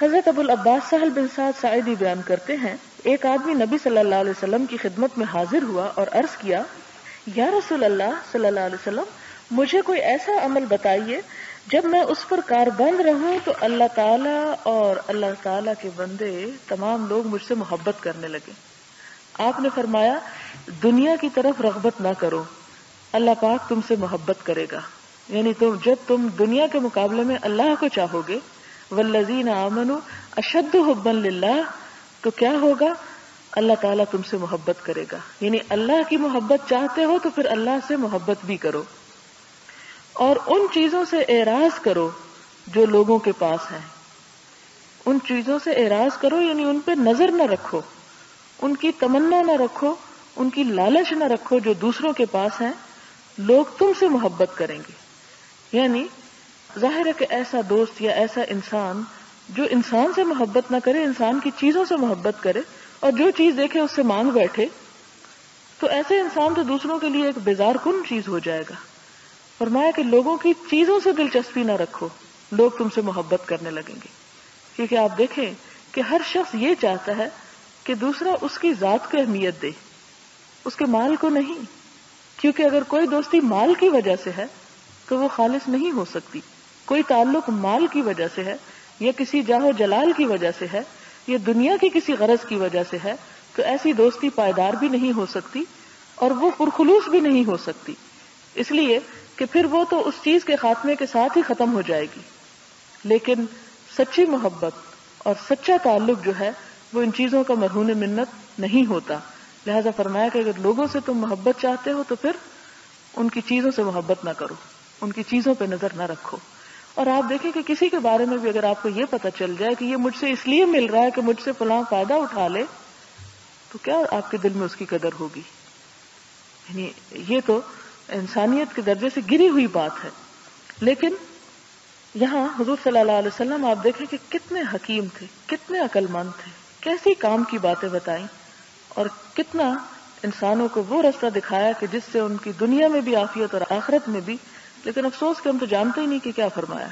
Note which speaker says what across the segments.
Speaker 1: हज़रत अबुल अब्बास सहल बिन साद साइदी बयान करते हैं, एक आदमी नबी सल्लल्लाहु अलैहि वसल्लम की खिदमत में हाजिर हुआ और अर्ज़ किया, या रसूल अल्लाह सल्लल्लाहु अलैहि वसल्लम, मुझे कोई ऐसा अमल बताइए, जब मैं उस पर कारबंद रहूँ तो अल्लाह ताला और अल्लाह ताला के बंदे, तमाम लोग मुझसे मोहब्बत करने लगे। आपने फरमाया, दुनिया की तरफ़ रगबत ना करो, अल्लाह पाक तुमसे मोहब्बत करेगा। यानी तुम, जब तुम दुनिया के मुकाबले में अल्लाह को चाहोगे वल्लजीन आमनु अशद हुब्बन लिल्लाह। तो क्या होगा? अल्लाह ताला तुमसे मोहब्बत करेगा। यानी अल्लाह की मोहब्बत चाहते हो तो फिर अल्लाह से मोहब्बत भी करो। और उन चीज़ों से एराज करो जो लोगों के पास है। उन चीज़ों से एराज करो, यानी उन पर नज़र न रखो। उनकी तमन्ना न रखो, उनकी लालच न रखो जो दूसरों के पास है। लोग तुमसे मोहब्बत करेंगे। यानी ज़ाहिर है कि ऐसा दोस्त या ऐसा इंसान, जो इंसान से मोहब्बत न करे, इंसान की चीज़ों से मोहब्बत करे, और जो चीज़ देखे उससे मांग बैठे तो ऐसे इंसान तो दूसरों के लिए एक बेजार कुन चीज़ हो जाएगा। फरमाया कि लोगों की चीज़ों से दिलचस्पी ना रखो, लोग तुमसे मोहब्बत करने लगेंगे। क्योंकि आप देखें कि हर शख्स ये चाहता है कि दूसरा उसकी जात को अहमियत दे, उसके माल को नहीं। क्योंकि अगर कोई दोस्ती माल की वजह से है तो वो खालिश नहीं हो सकती। कोई ताल्लुक माल की वजह से है, या किसी जाहो जलाल की वजह से है, या दुनिया की किसी गरज की वजह से है तो ऐसी दोस्ती पायदार भी नहीं हो सकती और वो पुरखलूस भी नहीं हो सकती। इसलिए कि फिर वो तो उस चीज़ के खात्मे के साथ ही खत्म हो जाएगी। लेकिन सच्ची मोहब्बत और सच्चा ताल्लुक जो है, वो इन चीज़ों का मरहून मिन्नत नहीं होता। लिहाजा फरमाया कि अगर लोगों से तुम मोहब्बत चाहते हो तो फिर उनकी चीज़ों से मोहब्बत ना करो, उनकी चीज़ों पर नज़र ना रखो। और आप देखें कि किसी के बारे में भी अगर आपको ये पता चल जाए कि ये मुझसे इसलिए मिल रहा है कि मुझसे फलां फ़ायदा उठा ले तो क्या आपके दिल में उसकी कदर होगी? यानी ये तो इंसानियत के दर्जे से गिरी हुई बात है। लेकिन यहाँ हजूर वसल्लम, आप देखें कि कितने हकीम थे, कितने अकलमंद थे, कैसी काम की बातें बताई और कितना इंसानों को वो रास्ता दिखाया कि जिससे उनकी दुनिया में भी, आफियत और आखिरत में भी लेकिन अफसोस कि हम तो जानते ही नहीं कि क्या फरमाया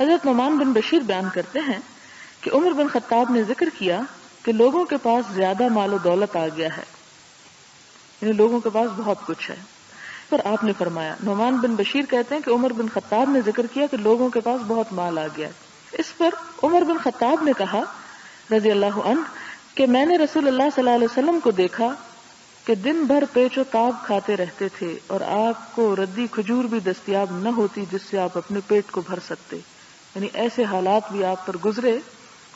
Speaker 1: हजरत नुमान बिन बशीर बयान करते हैं कि उमर बिन खत्ताब ने जिक्र किया कि लोगों के पास ज़्यादा मालो दौलत आ गया है। यानी लोगों के पास बहुत कुछ है। पर आपने फरमाया, नुमान बिन बशीर कहते हैं कि उमर बिन खत्ताब ने ज़िक्र किया कि लोगों के पास बहुत माल आ गया इस पर उमर बिन खत्ताब ने कहा रज़ी अल्लाह कि मैंने रसूल अल्लाह वसल्लम को देखा कि दिन भर पेचो ताब खाते रहते थे और आपको रद्दी खजूर भी दस्तियाब न होती जिससे आप अपने पेट को भर सकते। यानी ऐसे हालात भी आप पर गुजरे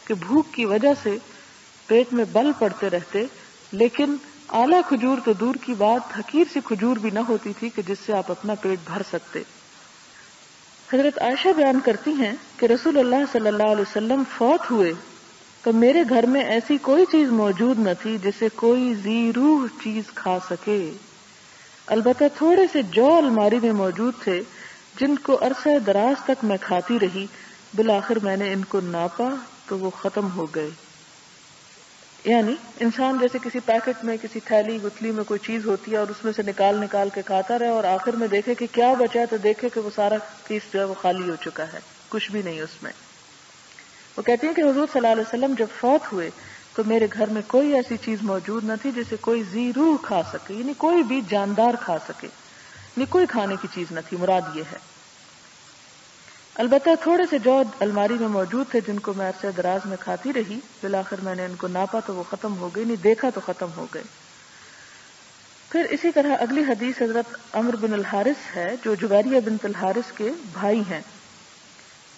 Speaker 1: कि भूख की वजह से पेट में बल पड़ते रहते, लेकिन आला खजूर तो दूर की बात, हकीर सी खजूर भी न होती थी कि जिससे आप अपना पेट भर सकते। हज़रत आयशा बयान करती हैं कि रसूलुल्लाह सल्लल्लाहु अलैहि वसल्लम फौत हुए तो मेरे घर में ऐसी कोई चीज़ मौजूद न थी जिसे कोई जी रूह चीज़ खा सके। अलबत्ता थोड़े से जौ अलमारी में मौजूद थे, जिनको अरसा दराज तक मैं खाती रही बिल आखिर मैंने इनको नापा तो वो खत्म हो गए। यानी इंसान जैसे किसी पैकेट में, किसी थैली गुथली में कोई चीज़ होती है और उसमें से निकाल निकाल के खाता रहे और आखिर में देखे कि क्या बचा है तो देखे कि वो सारा पीस जो है वो खाली हो चुका है। कुछ भी नहीं उसमें। वो कहती है कि हजूर सल्लल्लाहु अलैहि वसल्लम जब फौत हुए तो मेरे घर में कोई ऐसी चीज़ मौजूद न थी जिसे कोई जी खा सके, यानी कोई भी जानदार खा सके, यानी कोई खाने की चीज़ न थी। मुराद ये है। अलबत्ता थोड़े से जौ अलमारी में मौजूद थे जिनको मैं अरसे दराज में खाती रही। फिर आखिर मैंने इनको नापा तो वो खत्म हो गई, नहीं देखा तो खत्म हो गए। फिर इसी तरह अगली हदीस हज़रत अमर बिन हारिस है, जो जुवारिया बिन हारिस के भाई हैं।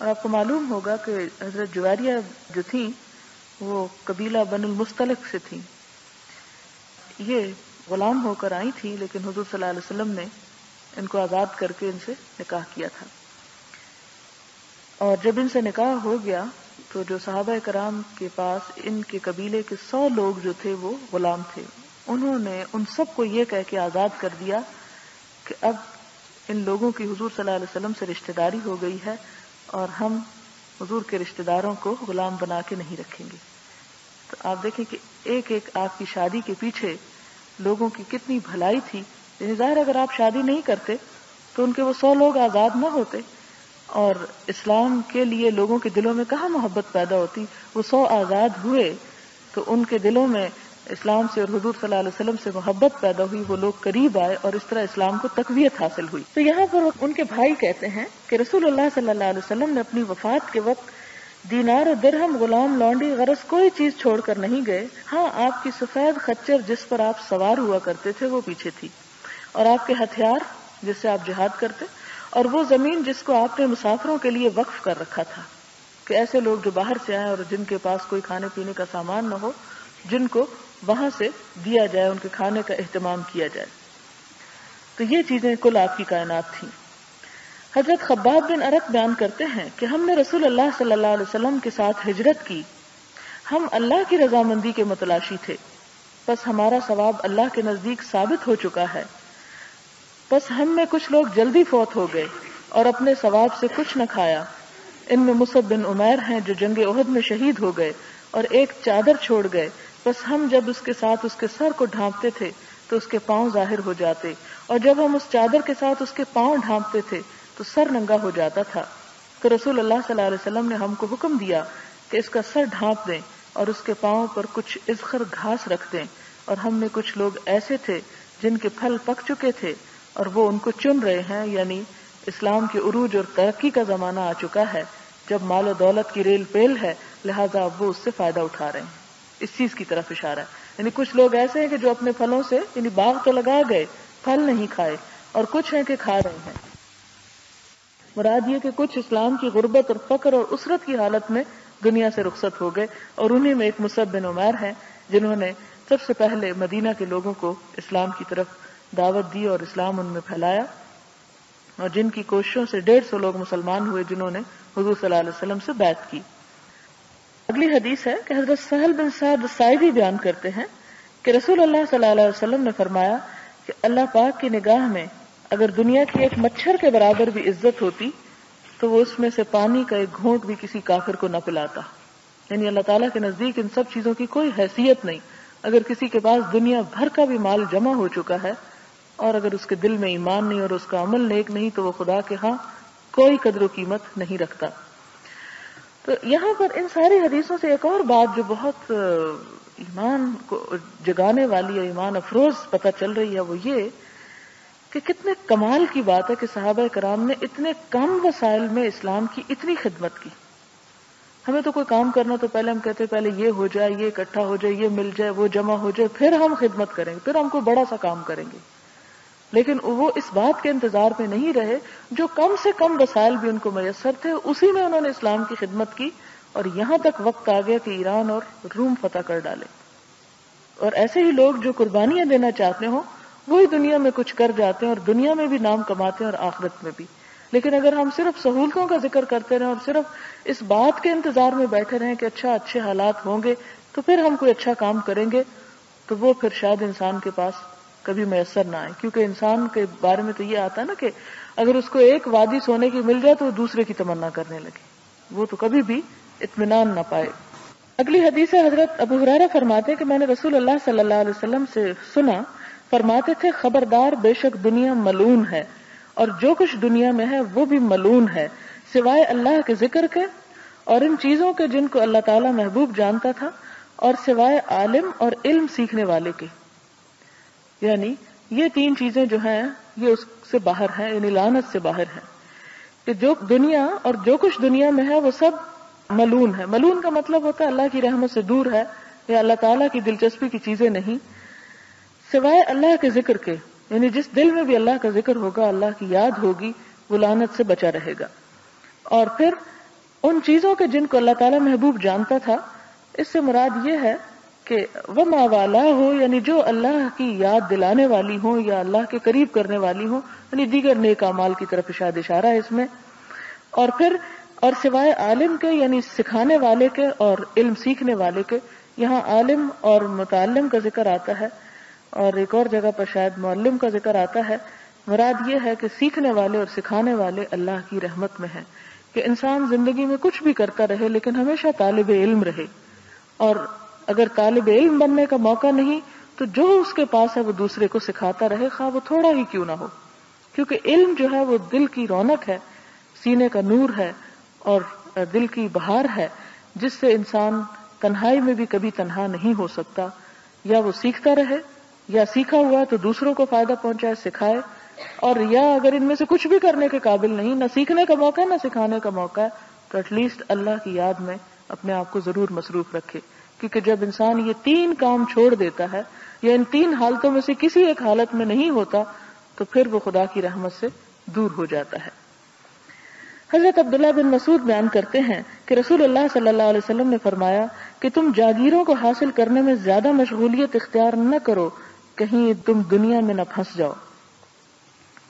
Speaker 1: और आपको मालूम होगा कि हज़रत जुवारिया जो थी, वो कबीला बनुल मुस्तलिक से थी। ये गुलाम होकर आई थी, लेकिन हजूर सल्लल्लाहु अलैहि ने इनको आज़ाद करके इनसे निकाह किया था। और जब इनसे निकाह हो गया तो जो साहबा कराम के पास, इनके कबीले के सौ लोग जो थे, वो गुलाम थे। उन्होंने उन सबको ये कह के आज़ाद कर दिया कि अब इन लोगों की हुजूर सल्लल्लाहु अलैहि से रिश्तेदारी हो गई है और हम हुजूर के रिश्तेदारों को गुलाम बना के नहीं रखेंगे। तो आप देखें कि एक एक आपकी शादी के पीछे लोगों की कितनी भलाई थी। ज़ाहिर अगर आप शादी नहीं करते तो उनके वो सौ लोग आज़ाद ना होते। और इस्लाम के लिए लोगों के दिलों में कहा मोहब्बत पैदा होती? वो सौ आज़ाद हुए तो उनके दिलों में इस्लाम से और हजूर वसल्लम से मोहब्बत पैदा हुई, वो लोग करीब आए और इस तरह इस्लाम को तकवीत हासिल हुई। तो यहाँ पर उनके भाई कहते हैं कि अलैहि वसल्लम ने अपनी वफात के वक्त दीनार और दिरहम गुलाम लौंडी गरज कोई चीज़ छोड़कर नहीं गए। हाँ आपकी सफ़ेद खच्चर जिस पर आप सवार हुआ करते थे, वो पीछे थी। और आपके हथियार जिससे आप जिहाद करते और वो ज़मीन जिसको आपने मुसाफिरों के लिए वक्फ कर रखा था, कि ऐसे लोग जो बाहर से आए और जिनके पास कोई खाने पीने का सामान न हो, जिनको वहाँ से दिया जाए, उनके खाने का एहतमाम किया जाए। तो ये चीज़ें कुल आपकी कायनात थी। हज़रत खब्बाब बिन अरक बयान करते हैं कि हमने रसूल अल्लाह सल्लल्लाहु अलैहि वसल्लम के साथ हिजरत की। हम अल्लाह की रजामंदी के मतलाशी थे। बस हमारा सवाब अल्लाह के नज़दीक साबित हो चुका है। बस हम में कुछ लोग जल्दी फौत हो गए और अपने सवाब से कुछ न खाया। इनमें मुसब बिन उमैर हैं जो जंग उहद में शहीद हो गए और एक चादर छोड़ गए। बस हम जब उसके साथ उसके सर को ढांपते थे तो उसके पाँव ज़ाहिर हो जाते और जब हम उस चादर के साथ उसके पाँव ढांपते थे तो सर नंगा हो जाता था। तो रसूल अल्लाह सल्लल्लाहु अलैहि वसल्लम ने हमको हुक्म दिया कि इसका सर ढांप दें और उसके पाँव पर कुछ इजखर घास रख दें। और हमने कुछ लोग ऐसे थे जिनके फल पक चुके थे। और वो उनको चुन रहे हैं, यानी इस्लाम के उरूज और तरक्की का जमाना आ चुका है। जब माल दौलत की रेल पेल है, लिहाजा अब वो उससे फ़ायदा उठा रहे हैं। इस चीज़ की तरफ़ इशारा है। यानी कुछ लोग ऐसे हैं कि जो अपने फलों से, यानी बाग तो लगा गए, फल नहीं खाए, और कुछ हैं कि खा रहे हैं। मुराद ये कि कुछ इस्लाम की गुर्बत और फकर और उसरत की हालत में दुनिया से रुखसत हो गए, और उन्हीं में एक मुसब बिन उमैर है, जिन्होंने सबसे पहले मदीना के लोगों को इस्लाम की तरफ़ दावत दी और इस्लाम उनमें फैलाया। और जिनकी कोशिशों से डेढ़ सौ लोग मुसलमान हुए, जिन्होंने हजूर वसल्लम से बैत की। अगली हदीस है कि हज़रत सहल बिन साद साइदी बयान करते हैं कि रसूल अल्लाह वसल्लम ने फरमाया कि अल्लाह पाक की निगाह में अगर दुनिया की एक मच्छर के बराबर भी इज़्ज़त होती तो वो उसमें से पानी का एक घोंट भी किसी काफिर को न पिलाता। यानी अल्लाह ताला के नज़दीक इन सब चीज़ों की कोई हैसियत नहीं। अगर किसी के पास दुनिया भर का भी माल जमा हो चुका है और अगर उसके दिल में ईमान नहीं और उसका अमल नेक नहीं तो वो खुदा के हाँ कोई कदर कीमत नहीं रखता। तो यहाँ पर इन सारी हदीसों से एक और बात जो बहुत ईमान को जगाने वाली है ईमान अफरोज पता चल रही है, वो ये कि कितने कमाल की बात है कि साहब कराम ने इतने कम वसाइल में इस्लाम की इतनी खिदमत की। हमें तो कोई काम करना तो पहले हम कहते पहले ये हो जाए, ये इकट्ठा हो जाए, ये मिल जाए, वो जमा हो जाए, फिर हम खिदमत करेंगे, फिर हम कोई बड़ा सा काम करेंगे। लेकिन वो इस बात के इंतज़ार में नहीं रहे, जो कम से कम वसाइल भी उनको मैसर थे, उसी में उन्होंने इस्लाम की खिदमत की और यहाँ तक वक्त आ गया कि ईरान और रूम फतह कर डाले। और ऐसे ही लोग जो कुर्बानियाँ देना चाहते हो, वही दुनिया में कुछ कर जाते हैं और दुनिया में भी नाम कमाते हैं और आखिरत में भी। लेकिन अगर हम सिर्फ़ सहूलतों का ज़िक्र करते रहें और सिर्फ़ इस बात के इंतज़ार में बैठे रहें कि अच्छा अच्छे हालात होंगे तो फिर हम कोई अच्छा काम करेंगे तो वो फिर शायद इंसान के पास कभी मैसर ना आए। क्योंकि इंसान के बारे में तो ये आता है ना कि अगर उसको एक वादी सोने की मिल जाए तो दूसरे की तमन्ना करने लगे। वो तो कभी भी इत्मीनान ना पाए। अगली हदीस है, हज़रत अबू हुरैरा फरमाते कि मैंने रसूल अल्लाह सल्लल्लाहु अलैहि वसल्लम से सुना, फरमाते थे, खबरदार बेशक दुनिया मलून है और जो कुछ दुनिया में है वो भी मलून है, सिवाय अल्लाह के ज़िक्र के और इन चीज़ों के जिनको अल्लाह ताला महबूब जानता था और सिवाय आलिम और इल्म सीखने वाले के। यानी ये तीन चीज़ें जो हैं, ये उससे बाहर हैं, यानी लानत से बाहर है। कि जो दुनिया और जो कुछ दुनिया में है, वो सब मलून है। मलून का मतलब होता है अल्लाह की रहमत से दूर है, या अल्लाह ताला की दिलचस्पी की चीज़ें नहीं। सिवाय अल्लाह के ज़िक्र के, यानी जिस दिल में भी अल्लाह का ज़िक्र होगा, अल्लाह की याद होगी, वो लानत से बचा रहेगा। और फिर उन चीज़ों के जिनको अल्लाह ताला महबूब जानता था, इससे मुराद ये है कि वह मावाला हो, यानी जो अल्लाह की याद दिलाने वाली हो या अल्लाह के करीब करने वाली हो, यानी दीगर नेक अमाल की तरफ़ इशाद इशारा है इसमें। और फिर, और सिवाय आलिम के, यानी सिखाने वाले के और इल्म सीखने वाले के, यहाँ आलिम और मुतालिम का ज़िक्र आता है। और एक और जगह पर शायद मौलम का ज़िक्र आता है। मुराद ये है कि सीखने वाले और सिखाने वाले अल्लाह की रहमत में है कि इंसान ज़िंदगी में कुछ भी करता रहे, लेकिन हमेशा तालिब इल्म रहे। और अगर तालिब इल्म बनने का मौका नहीं तो जो उसके पास है वो दूसरे को सिखाता रहे, खा वो थोड़ा ही क्यों ना हो? क्योंकि इल्म जो है वो दिल की रौनक है, सीने का नूर है और दिल की बहार है, जिससे इंसान तन्हाई में भी कभी तन्हा नहीं हो सकता। या वो सीखता रहे, या सीखा हुआ तो दूसरों को फ़ायदा पहुँचाए, सिखाए, और या अगर इनमें से कुछ भी करने के काबिल नहीं, न सीखने का मौका है न सिखाने का मौका है तो एटलीस्ट अल्लाह की याद में अपने आप को ज़रूर मसरूफ रखे। क्योंकि जब इंसान ये तीन काम छोड़ देता है, या इन तीन हालतों में से किसी एक हालत में नहीं होता तो फिर वो खुदा की रहमत से दूर हो जाता है। हज़रत अब्दुल्ला बिन मसूद बयान करते हैं कि रसूल अल्लाह सल्लल्लाहु अलैहि वसल्लम ने फरमाया कि तुम जागीरों को हासिल करने में ज़्यादा मशगूलियत इख्तियार न करो, कहीं तुम दुनिया में न फंस जाओ।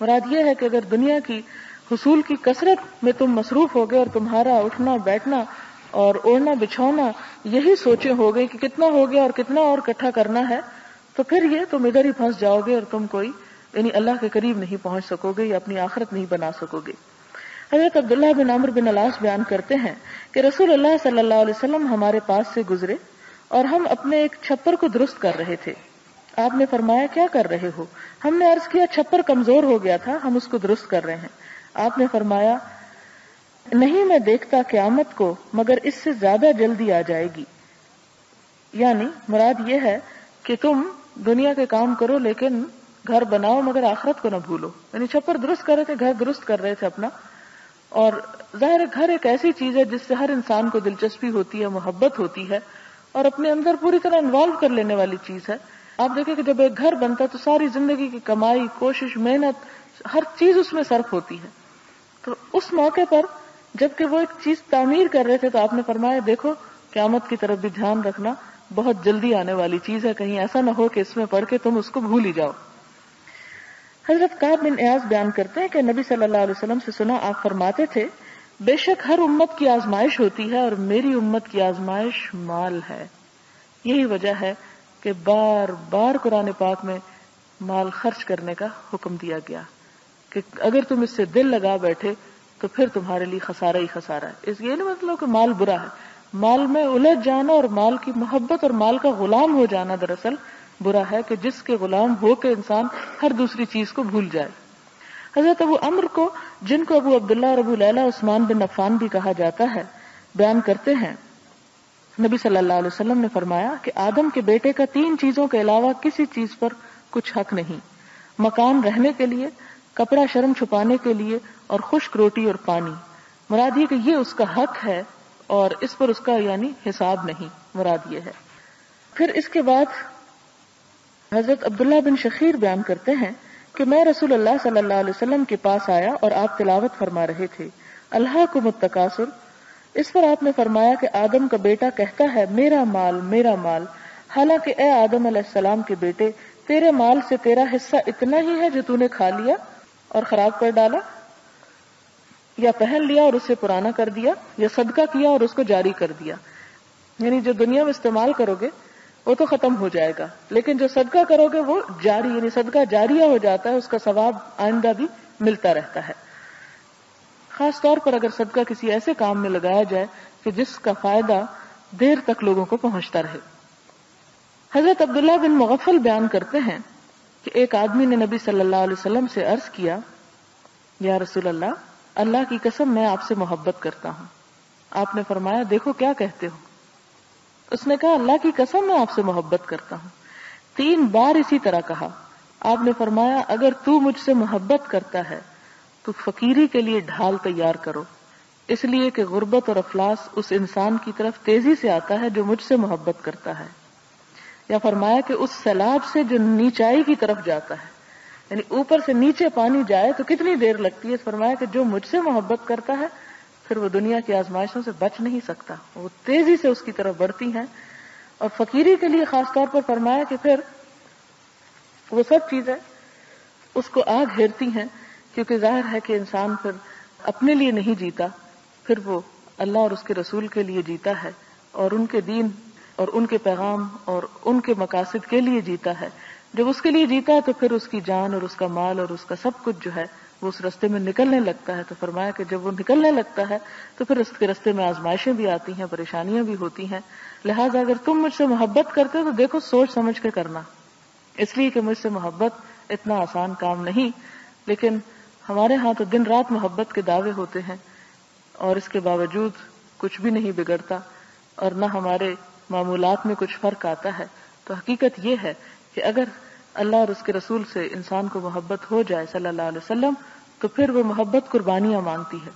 Speaker 1: मुराद यह है कि अगर दुनिया की हसूल की कसरत में तुम मसरूफ हो गए और तुम्हारा उठना बैठना और ओढ़ना बिछौना, यही सोचे हो गए कि कितना हो गया और कितना और इकट्ठा करना है तो फिर ये तुम इधर ही फंस जाओगे और तुम कोई, यानी अल्लाह के करीब नहीं पहुँच सकोगे या अपनी आखिरत नहीं बना सकोगे। हज़रत अब्दुल्ला बिन अमर बिन अलास बयान करते हैं कि रसूल अल्लाह सल्लल्लाहु अलैहि वसल्लम हमारे पास से गुजरे और हम अपने एक छप्पर को दुरुस्त कर रहे थे। आपने फरमाया, क्या कर रहे हो? हमने अर्ज़ किया, छप्पर कमज़ोर हो गया था, हम उसको दुरुस्त कर रहे हैं। आपने फरमाया नहीं, मैं देखता क्यामत को, मगर इससे ज़्यादा जल्दी आ जाएगी। यानी, मुराद यह है कि तुम दुनिया के काम करो, लेकिन घर बनाओ, मगर आखरत को न भूलो। यानी छप्पर दुरुस्त कर रहे थे, घर दुरुस्त कर रहे थे अपना। और ज़ाहिर घर एक ऐसी चीज़ है जिससे हर इंसान को दिलचस्पी होती है, मोहब्बत होती है, और अपने अंदर पूरी तरह इन्वॉल्व कर लेने वाली चीज़ है। आप देखें कि जब एक घर बनता है तो सारी ज़िंदगी की कमाई, कोशिश, मेहनत, हर चीज़ उसमें सर्फ होती है। तो उस मौके पर जबकि वो एक चीज़ तामीर कर रहे थे तो आपने फरमाया, देखो, क्यामत की तरफ़ भी ध्यान रखना, बहुत जल्दी आने वाली चीज़ है, कहीं ऐसा ना हो कि इसमें पढ़ के तुम उसको भूल ही जाओ। हज़रत काब बिन एयाज बयान करते हैं कि नबी सल्लल्लाहु अलैहि वसल्लम से सुना, आप फरमाते थे, बेशक हर उम्मत की आजमाइश होती है और मेरी उम्मत की आजमाइश माल है। यही वजह है कि बार बार कुरान पाक में माल खर्च करने का हुक्म दिया गया कि अगर तुम इससे दिल लगा बैठे तो फिर तुम्हारे लिए खसारा ही खसारा है। इस ये नहीं मतलब कि माल बुरा है। माल में उलझ जाना और माल की मोहब्बत और माल का गुलाम हो जाना दरअसल बुरा है कि जिसके गुलाम हो के इंसान हर दूसरी चीज़ को भूल जाए। हज़रत अबू अम्र को, जिनको अबू अब्दुल्ला और अबू लैला उस्मान बिन अफान भी कहा जाता है, बयान करते हैं। नबी सल्लल्लाहु अलैहि वसल्लम ने फरमाया कि आदम के बेटे का तीन चीज़ों के अलावा किसी चीज़ पर कुछ हक नहीं। मकान रहने के लिए कपड़ा शर्म छुपाने के लिए और खुश्क रोटी और पानी। मुराद ये कि ये उसका हक है और इस पर उसका यानी हिसाब नहीं। मुराद ये है। फिर इसके बाद हज़रत अब्दुल्ला बिन शखीर बयान करते हैं कि मैं रसूल अल्लाह सल्लल्लाहु अलैहि वसल्लम के पास आया और आप तिलावत फरमा रहे थे। अल्लाह को मुतकासुर। इस पर आपने फरमाया कि आदम का बेटा कहता है, मेरा माल मेरा माल। हालाँकि ए आदम सलाम के बेटे, तेरे माल से तेरा हिस्सा इतना ही है जो तूने खा लिया और खराब कर डाला, या पहन लिया और उसे पुराना कर दिया, या सदका किया और उसको जारी कर दिया। यानी जो दुनिया में इस्तेमाल करोगे, वो तो खत्म हो जाएगा। लेकिन जो सदका करोगे, वो जारी, यानी सदका जारिया हो जाता है, उसका सवाब, आइंदा भी मिलता रहता है। खास तौर पर अगर सदका किसी ऐसे काम में लगाया जाए, कि जिसका फ़ायदा देर तक लोगों को पहुँचता रहे। हज़रत अब्दुल्ला बिन मुगफल बयान करते हैं कि एक आदमी ने नबी सल्लल्लाहु अलैहि वसल्लम से अर्ज़ किया, या रसूल अल्लाह अल्लाह की कसम मैं आपसे मोहब्बत करता हूँ। आपने फरमाया, देखो क्या कहते हो? उसने कहा, अल्लाह की कसम मैं आपसे मोहब्बत करता हूँ। तीन बार इसी तरह कहा, आपने फरमाया, अगर तू मुझसे मोहब्बत करता है तो फकीरी के लिए ढाल तैयार करो। इसलिए कि गुर्बत और अफलास उस इंसान की तरफ़ तेज़ी से आता है जो मुझसे मोहब्बत करता है। या फरमाया कि उस सैलाब से जो नीचाई की तरफ़ जाता है, यानी ऊपर से नीचे पानी जाए तो कितनी देर लगती है? फरमाया कि जो मुझसे मोहब्बत करता है, फिर वो दुनिया की आजमाइशों से बच नहीं सकता। वो तेज़ी से उसकी तरफ़ बढ़ती हैं। और फकीरी के लिए खासतौर पर फरमाया कि फिर वो सब चीज़ें उसको आग घेरती हैं, क्योंकि ज़ाहिर है कि इंसान फिर अपने लिए नहीं जीता, फिर वो अल्लाह और उसके रसूल के लिए जीता है, और उनके दीन और उनके पैगाम और उनके मकासद के लिए जीता है। जब उसके लिए जीता है तो फिर उसकी जान और उसका माल और उसका सब कुछ जो है, वो उस रास्ते में निकलने लगता है। तो फरमाया कि जब वो निकलने लगता है तो फिर उसके रास्ते में आजमाइशें भी आती हैं, परेशानियाँ भी होती हैं। लिहाजा अगर तुम मुझसे मोहब्बत करते हो तो देखो, सोच समझ के करना। इसलिए कि मुझसे मोहब्बत इतना आसान काम नहीं, लेकिन हमारे यहाँ तो दिन रात मोहब्बत के दावे होते हैं, और इसके बावजूद कुछ भी नहीं बिगड़ता, और न हमारे मामूलात में कुछ फ़र्क आता है तो हकीकत यह है कि अगर अल्लाह और उसके रसूल से इंसान को मोहब्बत हो जाए सल्लल्लाहु अलैहि वसल्लम तो फिर वो मोहब्बत कुर्बानियाँ मांगती है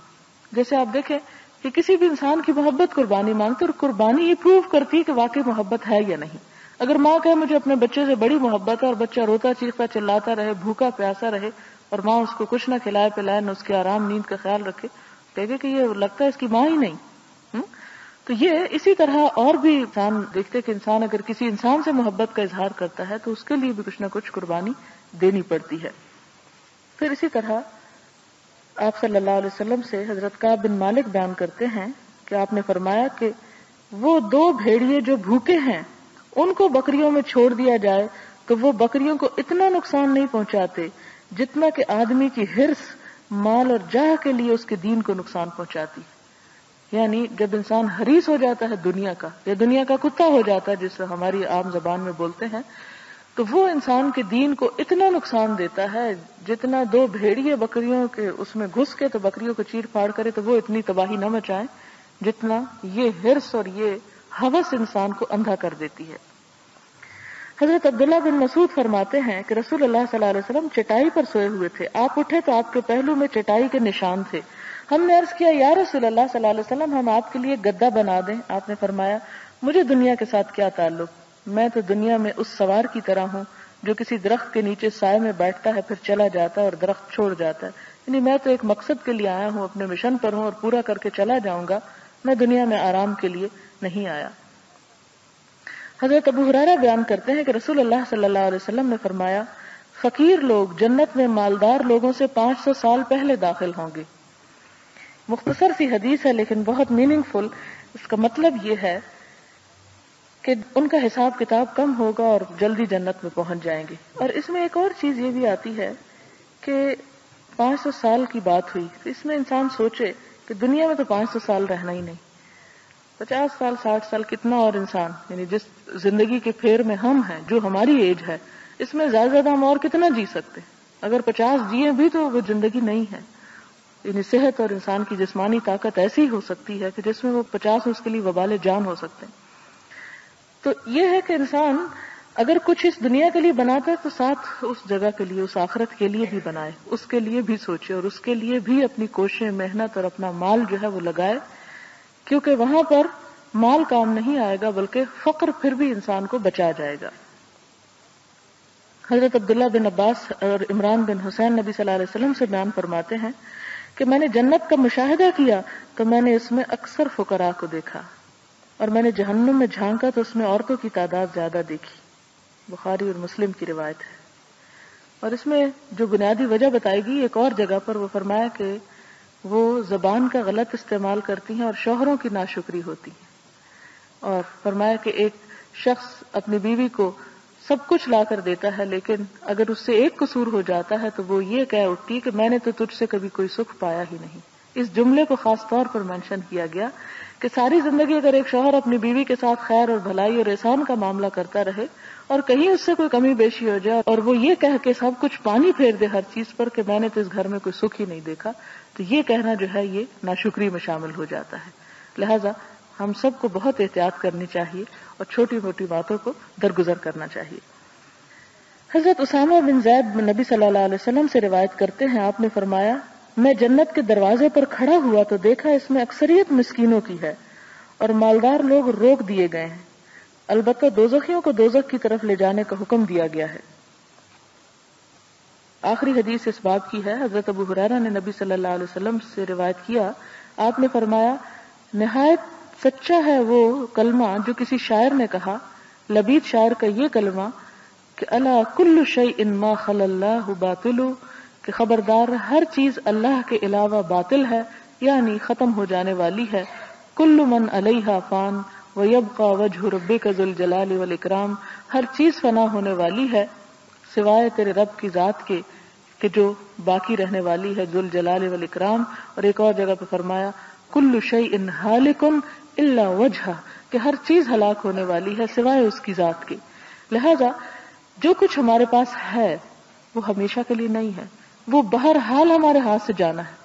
Speaker 1: जैसे आप देखें कि किसी भी इंसान की मोहब्बत कुर्बानी मांगती और कुर्बानी ये प्रूव करती है कि वाकई मोहब्बत है या नहीं अगर माँ कहे, मुझे अपने बच्चे से बड़ी मोहब्बत है और बच्चा रोता, चीखता, चिल्लाता रहे, भूखा, प्यासा रहे और माँ उसको कुछ ना खिलाए पिलाए, न उसके आराम, नींद का ख्याल रखे कहेगा कि ये लगता है इसकी माँ ही नहीं हुँ? तो ये इसी तरह और भी इंसान देखते कि इंसान अगर किसी इंसान से मोहब्बत का इजहार करता है तो उसके लिए भी कुछ ना कुछ कुर्बानी देनी पड़ती है। फिर इसी तरह आप सल्लल्लाहु अलैहि वसल्लम से हज़रत का बिन मालिक बयान करते हैं कि आपने फरमाया कि वो दो भेड़िए जो भूखे हैं, उनको बकरियों में छोड़ दिया जाए तो वो बकरियों को इतना नुकसान नहीं पहुंचाते जितना कि आदमी की हिर्स, माल और जाह के लिए उसके दीन को नुकसान पहुंचाती। यानी जब इंसान हरीस हो जाता है दुनिया का, या दुनिया का कुत्ता हो जाता है, जिसे हमारी आम जबान में बोलते हैं तो वो इंसान के दीन को इतना नुकसान देता है, जितना दो भेड़िए बकरियों के उसमें घुस के तो बकरियों को चीर फाड़ करे तो वो इतनी तबाही न मचाए, जितना ये हिर्स और ये हवस इंसान को अंधा कर देती है। हज़रत अब्दुल्ला बिन मसूद फरमाते हैं कि रसूल अल्लाह सल्लल्लाहु अलैहि वसल्लम चटाई पर सोए हुए थे। आप उठे तो आपके पहलू में चटाई के निशान थे। हमने अर्ज़ किया, या रसूल हम आपके लिए गद्दा बना दें। आपने फरमाया, मुझे दुनिया के साथ क्या ताल्लुक? मैं तो दुनिया में उस सवार की तरह हूँ, जो किसी दरख्त के नीचे साय में बैठता है, फिर चला जाता है और दरख्त छोड़ जाता है। यानी मैं तो एक मकसद के लिए आया हूँ, अपने मिशन पर हूँ और पूरा करके चला जाऊँगा। मैं दुनिया में आराम के लिए नहीं आया। हज़रत अबू हुरारा बयान करते हैं कि रसूल अल्लाह सल्लल्लाहु अलैहि वसल्लम ने फरमाया, फकीर लोग जन्नत में मालदार लोगों से 500 साल पहले दाखिल होंगे। मुख्तसर सी हदीस है, लेकिन बहुत मीनिंगफुल इसका मतलब ये है कि उनका हिसाब किताब कम होगा और जल्दी जन्नत में पहुँच जाएँगे। और इसमें एक और चीज़ ये भी आती है कि 500 साल की बात हुई तो इसमें इंसान सोचे कि दुनिया में तो 500 साल रहना ही नहीं। पचास साल, साठ साल कितना और इंसान, यानी जिस ज़िंदगी के फेर में हम हैं, जो हमारी एज है, इसमें ज़्यादा ज़्यादा हम और कितना जी सकते अगर पचास जिए भी तो वो ज़िंदगी नहीं है। यानी सेहत और इंसान की जिस्मानी ताकत ऐसी हो सकती है कि जिसमें वो पचास उसके लिए वबाले जान हो सकते हैं। तो ये है कि इंसान अगर कुछ इस दुनिया के लिए बनाता है तो साथ उस जगह के लिए, उस आखरत के लिए भी बनाए, उसके लिए भी सोचे और उसके लिए भी अपनी कोशिशें, मेहनत और अपना माल जो है वो लगाए, क्योंकि वहाँ पर माल काम नहीं आएगा, बल्कि फक्र फिर भी इंसान को बचा जाएगा। हज़रत अब्दुल्ला बिन अब्बास और इमरान बिन हुसैन नबी सल्लल्लाहु अलैहि वसल्लम से बयान फरमाते हैं कि मैंने जन्नत का मुशाहिदा किया तो मैंने इसमें अक्सर फुकरा को देखा। और मैंने जहन्नुम में झांका तो उसमें औरतों की तादाद ज़्यादा देखी। बुखारी और मुस्लिम की रिवायत है। और इसमें जो बुनियादी वजह बताएगी, एक और जगह पर वो फरमाया कि वो जबान का गलत इस्तेमाल करती हैं और शोहरों की नाशुक्री होती है। और फरमाया कि एक शख्स अपनी बीवी को सब कुछ ला कर देता है, लेकिन अगर उससे एक कसूर हो जाता है तो वो ये कह उठती कि मैंने तो तुझसे कभी कोई सुख पाया ही नहीं। इस जुमले को खास तौर पर मेंशन किया गया कि सारी ज़िंदगी अगर एक शोहर अपनी बीवी के साथ खैर और भलाई और एहसान का मामला करता रहे और कहीं उससे कोई कमी बेशी हो जाए और वो ये कह के सब कुछ पानी फेर दे हर चीज़ पर कि मैंने तो इस घर में कोई सुख ही नहीं देखा तो ये कहना जो है, ये नाशुक्री में शामिल हो जाता है। लिहाजा हम सबको बहुत एहतियात करनी चाहिए और छोटी मोटी बातों को दरगुजर करना चाहिए। हज़रत उसामा बिन जैद नबी सल्लल्लाहु अलैहि वसल्लम से रिवायत करते हैं, आपने फरमाया, मैं जन्नत के दरवाजे पर खड़ा हुआ तो देखा इसमें अक्सरियत मिस्कीनों की है और मालदार लोग रोक दिए गए हैं। अलबत्ता दोजखियों को दोजख की तरफ़ ले जाने का हुक्म दिया गया है। आखिरी हदीस इस बात की है, हज़रत अबू हुरैरा ने नबी सल्लल्लाहु अलैहि वसल्लम से रिवायत किया, आपने फरमाया, निहायत सच्चा है वो कलमा जो किसी शायर ने कहा, लबीद शायर का ये कलमा कि अला कुल्लु शय इन मा खल्लाहु बातिलु, कि खबरदार हर चीज़ अल्लाह के अलावा बातिल है, यानी खत्म हो जाने वाली है। कुल्लु मन अलैहा फान, व यबका वजह रब्बे का जुल जलाल वल इकराम, हर चीज़ फना होने वाली है, सिवाय तेरे रब की जात के, कि जो बाकी रहने वाली है, जुल जलाल वल इकराम। और एक और जगह पे फरमाया, कुल्लु शय इन हालिकुन इल्ला वजह कि हर चीज़ हलाक होने वाली है सिवाय उसकी जात की। लिहाजा, जो कुछ हमारे पास है, वो हमेशा के लिए नहीं है। वो बहरहाल हमारे हाथ से जाना है।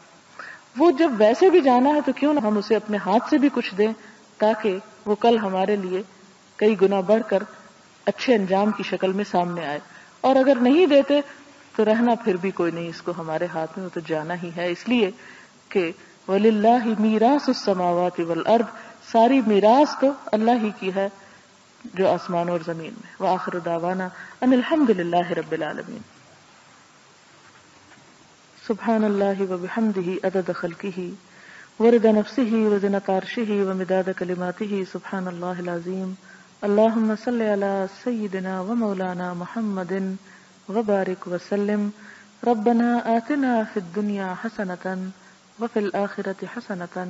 Speaker 1: वो जब वैसे भी जाना है तो क्यों ना हम उसे अपने हाथ से भी कुछ दें, ताकि वो कल हमारे लिए कई गुना बढ़कर अच्छे अंजाम की शक्ल में सामने आए। और अगर नहीं देते तो रहना फिर भी कोई नहीं, इसको हमारे हाथ में तो जाना ही है। इसलिए कि वलिल्ला ही मीरास उस समावाती वल अर्द सारी मीरास तो अल्लाह ही की है, जो आसमान और ज़मीन में। वह आखिर दावाना अनिलहमदिल्ला रब्बिल सुबहान अल्लाह व बिहमदिही अदद खल्किही, वरद नफ्सिही व ज़िनत अर्शिही व मिदाद कलिमातिही सुबहान अल्लाह अज़ीम अल्लाहुम्म सल्लि अला सय्यिदिना व मौलाना मुहम्मदिन व बारिक व सल्लिम। रब्बना आतिना फिद दुनिया हसनतन व फिल हसनतन।